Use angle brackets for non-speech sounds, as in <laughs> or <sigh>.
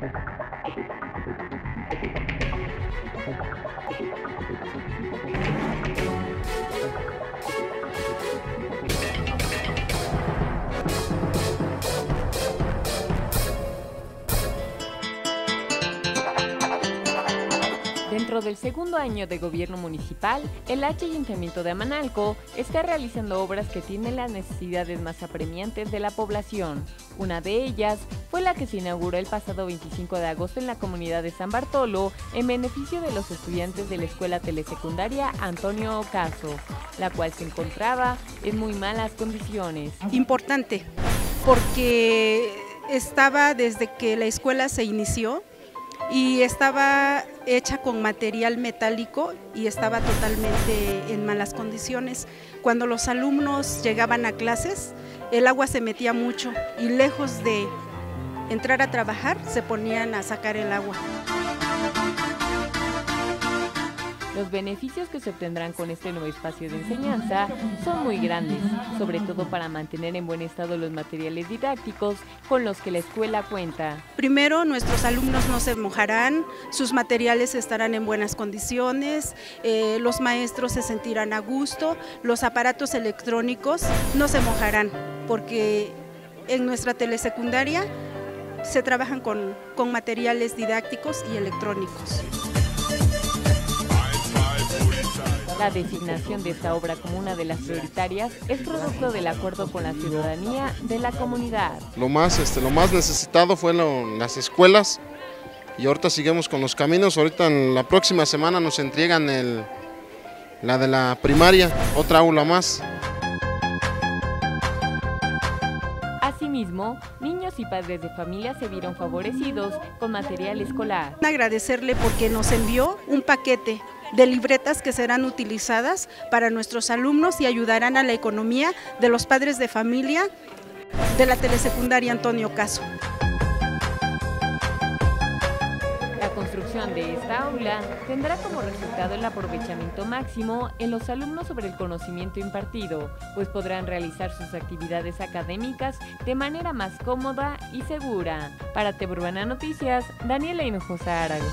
Thank <laughs> you. Dentro del segundo año de gobierno municipal, el Ayuntamiento de Amanalco está realizando obras que tienen las necesidades más apremiantes de la población. Una de ellas fue la que se inauguró el pasado 25 de agosto en la comunidad de San Bartolo en beneficio de los estudiantes de la escuela telesecundaria Antonio Ocaso, la cual se encontraba en muy malas condiciones. Importante, porque estaba desde que la escuela se inició y estaba hecha con material metálico y estaba totalmente en malas condiciones. Cuando los alumnos llegaban a clases, el agua se metía mucho y lejos de entrar a trabajar, se ponían a sacar el agua. Los beneficios que se obtendrán con este nuevo espacio de enseñanza son muy grandes, sobre todo para mantener en buen estado los materiales didácticos con los que la escuela cuenta. Primero, nuestros alumnos no se mojarán, sus materiales estarán en buenas condiciones, eh, los maestros se sentirán a gusto, los aparatos electrónicos no se mojarán, porque en nuestra telesecundaria se trabajan con, con materiales didácticos y electrónicos. La designación de esta obra como una de las prioritarias es producto del acuerdo con la ciudadanía de la comunidad. Lo más, este, lo más necesitado fue lo, las escuelas y ahorita seguimos con los caminos. Ahorita en la próxima semana nos entregan el, la de la primaria, otra aula más. Asimismo, niños y padres de familia se vieron favorecidos con material escolar. Agradecerle porque nos envió un paquete de libretas que serán utilizadas para nuestros alumnos y ayudarán a la economía de los padres de familia de la telesecundaria Antonio Caso. La construcción de esta aula tendrá como resultado el aprovechamiento máximo en los alumnos sobre el conocimiento impartido, pues podrán realizar sus actividades académicas de manera más cómoda y segura. Para Teburbana Noticias, Daniela Hinojosa Árago.